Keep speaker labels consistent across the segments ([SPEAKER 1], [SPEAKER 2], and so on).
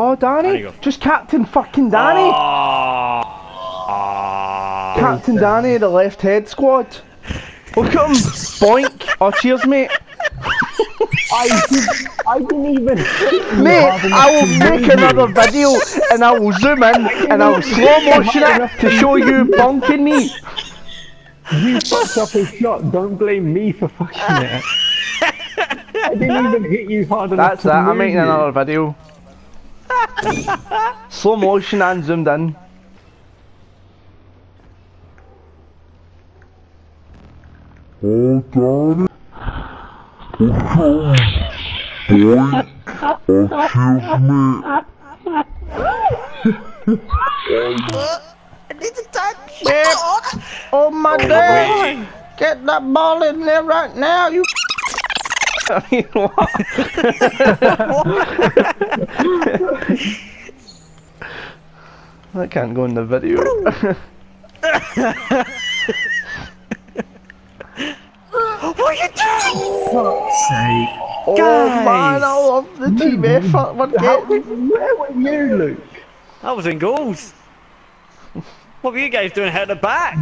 [SPEAKER 1] Oh, Danny. Just Captain fucking Danny.
[SPEAKER 2] Oh. Oh.
[SPEAKER 1] Captain Danny, the left head squad. Look at him. Boink. Oh, cheers, mate.
[SPEAKER 3] I, did, I didn't even.
[SPEAKER 1] Mate, I will make another video and I will zoom in and I will slow motion it to show you bonking me.
[SPEAKER 3] You fucked up his shot. Don't blame me for fucking it. I didn't even hit you hard enough.
[SPEAKER 1] That's
[SPEAKER 3] to
[SPEAKER 1] it, I'm making
[SPEAKER 3] you.
[SPEAKER 1] another video. Slow motion and zoomed in.
[SPEAKER 4] Oh, darn it. Boy, excuse me. I need to touch.
[SPEAKER 1] Oh my oh, god! Get that ball in there right now, you. I mean, what? that can't go in the video. what are you doing? Fuck's sake. oh man, I love the team effort we're getting.
[SPEAKER 3] where were you, Luke?
[SPEAKER 2] That was in goals. What were you guys doing out the back?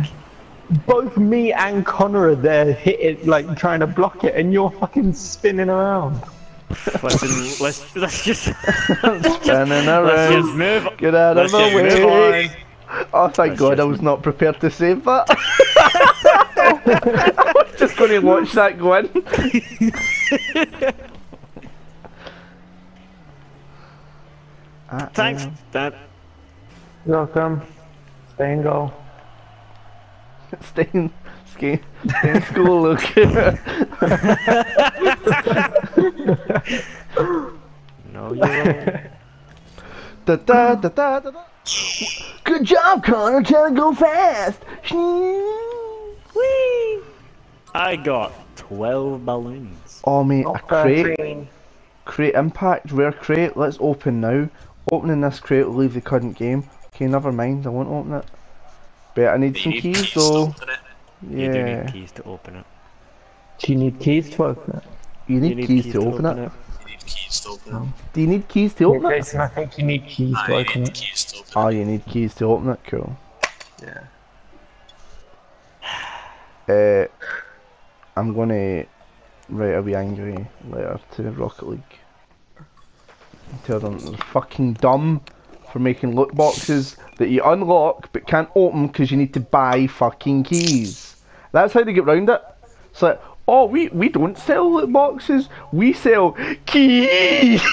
[SPEAKER 3] Both me and Connor are there, hit it like trying to block it, and you're fucking spinning around.
[SPEAKER 2] Listen, let's let's just
[SPEAKER 1] Spinning
[SPEAKER 2] let's just
[SPEAKER 1] around.
[SPEAKER 2] move.
[SPEAKER 1] Get out of
[SPEAKER 2] Let's
[SPEAKER 1] the
[SPEAKER 2] just move
[SPEAKER 1] way. Oh, thank
[SPEAKER 2] Let's
[SPEAKER 1] God, I was not prepared to save that. I was just going to watch that go in. Ah,
[SPEAKER 2] Thanks,
[SPEAKER 1] yeah.
[SPEAKER 2] Dad.
[SPEAKER 3] Welcome. Stay and go.
[SPEAKER 1] Stay in, stay, stay in school, look.
[SPEAKER 2] No, you're wrong.
[SPEAKER 1] da, da, da, da, da, da. Good job, Connor. Trying to go fast. Whee!
[SPEAKER 2] I got twelve balloons.
[SPEAKER 1] Oh, mate, a crate.
[SPEAKER 3] 13.
[SPEAKER 1] Crate impact, rare crate. Let's open now. Opening this crate will leave the current game. Okay, never mind. I won't open it. But I need
[SPEAKER 5] You
[SPEAKER 1] some
[SPEAKER 5] need
[SPEAKER 1] keys
[SPEAKER 5] keys to
[SPEAKER 1] though.
[SPEAKER 5] open it.
[SPEAKER 2] You do
[SPEAKER 1] Yeah.
[SPEAKER 2] need keys to open it.
[SPEAKER 3] Do you need keys to open it?
[SPEAKER 1] You need,
[SPEAKER 2] You
[SPEAKER 1] keys, to, open, it.
[SPEAKER 5] You need keys to open it.
[SPEAKER 1] Do you need keys to open it?
[SPEAKER 3] Jason, I think you need keys
[SPEAKER 5] Ah,
[SPEAKER 3] to
[SPEAKER 5] you
[SPEAKER 3] open it.
[SPEAKER 5] keys to open
[SPEAKER 1] Oh, you need keys to open it. Cool.
[SPEAKER 5] Yeah.
[SPEAKER 1] Uh, I'm gonna write a wee angry letter to Rocket League. Tell them they're fucking dumb for making loot boxes that you unlock but can't open because you need to buy fucking keys. That's how they get round it. It's like, oh, we, we don't sell loot boxes, we sell keys.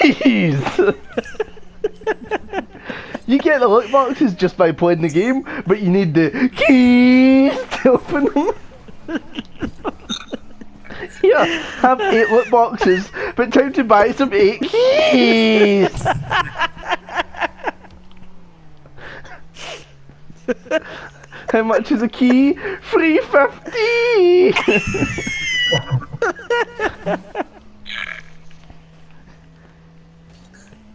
[SPEAKER 1] you get the loot boxes just by playing the game, but you need the keys to open them. Yeah, have eight loot boxes, but time to buy some eight keys. How much is a key? Three fifty.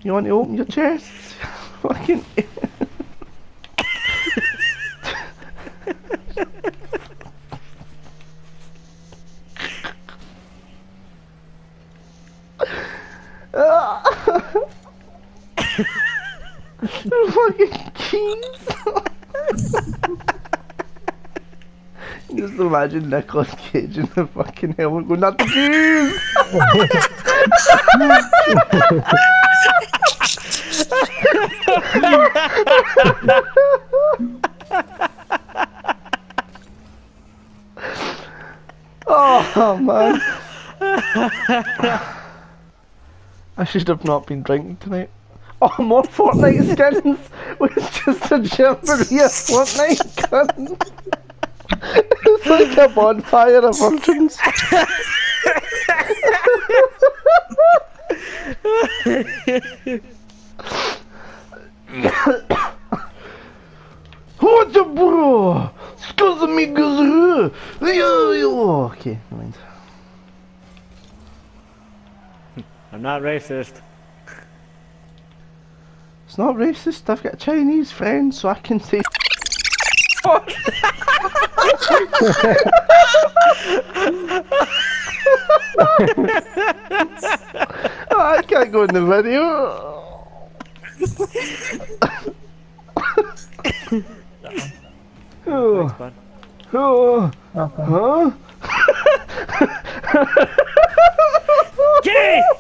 [SPEAKER 1] you want to open your chest? Fucking. fucking keys. Just imagine Nicolas Cage in the fucking helmet going, not the keys! oh man. I should have not been drinking tonight. Oh, more Fortnite skins! with just a jamboree of Fortnite skins! it's like a bonfire of virgins! What the bro? Excuse me, gazoo! Okay, mind.
[SPEAKER 2] I'm not racist.
[SPEAKER 1] It's not racist, I've got a Chinese friend, so I can say oh, I can't go in the video. Oh,
[SPEAKER 2] Thanks,
[SPEAKER 1] oh,
[SPEAKER 3] uh-huh.
[SPEAKER 1] huh?
[SPEAKER 2] Get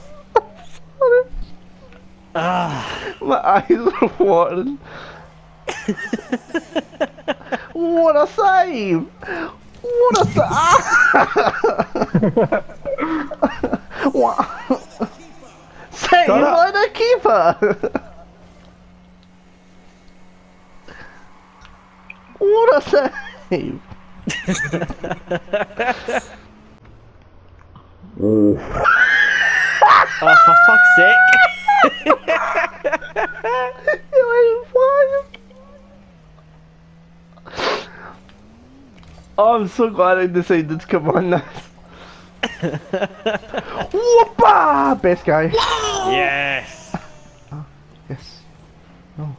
[SPEAKER 2] Ah,
[SPEAKER 1] My eyes are watering. what a save! What a save! what? Saved
[SPEAKER 3] Shut up.
[SPEAKER 1] by the keeper! what a save!
[SPEAKER 4] Oh,
[SPEAKER 2] oh, for fuck's sake.
[SPEAKER 1] Oh, I'm so glad I decided to come on this. Whoopa! Best guy.
[SPEAKER 2] yes.
[SPEAKER 1] Yes.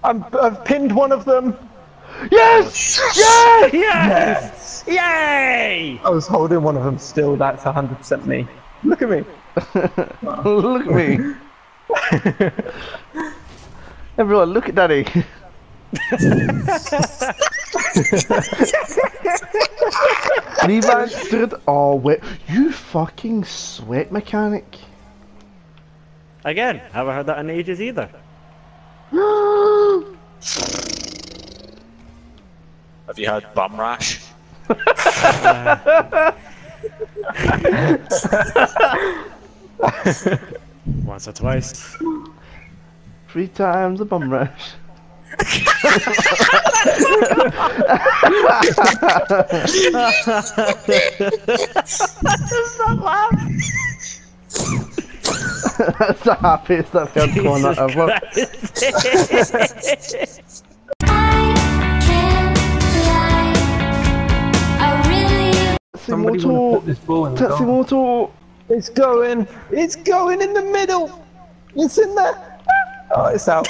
[SPEAKER 3] I'm, I've pinned one of them.
[SPEAKER 1] Yes! Yes!
[SPEAKER 2] Yes! Yay!
[SPEAKER 3] I was holding one of them still. That's 100% me. Look at me.
[SPEAKER 1] look at me. Everyone, look at Daddy. Remastered. Oh, wait. You fucking sweat mechanic.
[SPEAKER 2] Again, haven't heard that in ages either.
[SPEAKER 5] Have you had bum rash?
[SPEAKER 2] Once or twice.
[SPEAKER 1] Three times a bum rush. That's the happiest I've heard Connor ever.
[SPEAKER 3] Somebody wanna
[SPEAKER 1] Tatsumoto!
[SPEAKER 3] put this ball in the goal.
[SPEAKER 1] Tatsumoto!
[SPEAKER 3] It's going. It's going in the middle. It's in there. Oh, it's out.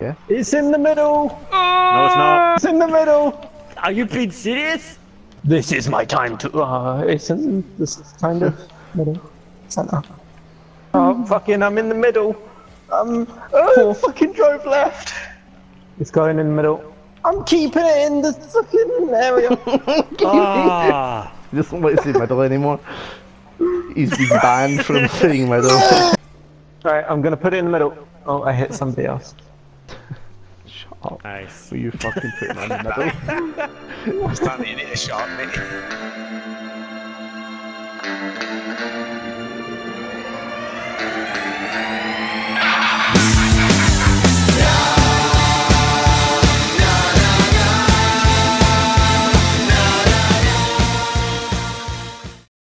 [SPEAKER 1] Yeah.
[SPEAKER 3] It's in the middle.
[SPEAKER 2] No, it's not.
[SPEAKER 3] It's in the middle.
[SPEAKER 2] Are you being serious?
[SPEAKER 3] This is my time to. Uh, it's in this is kind of middle center. Oh, fucking! I'm in the middle. Um, oh, fucking drove left. It's going in the middle. I'm keeping it in the fucking area.
[SPEAKER 2] Ah.
[SPEAKER 1] He doesn't want to say middle anymore. He's been banned from saying middle.
[SPEAKER 3] Alright, I'm gonna put it in the middle. Oh, I hit somebody else.
[SPEAKER 1] Shut up.
[SPEAKER 2] Nice.
[SPEAKER 1] Were you fucking put putting on the middle?
[SPEAKER 5] Stanley, you need a shot, mate.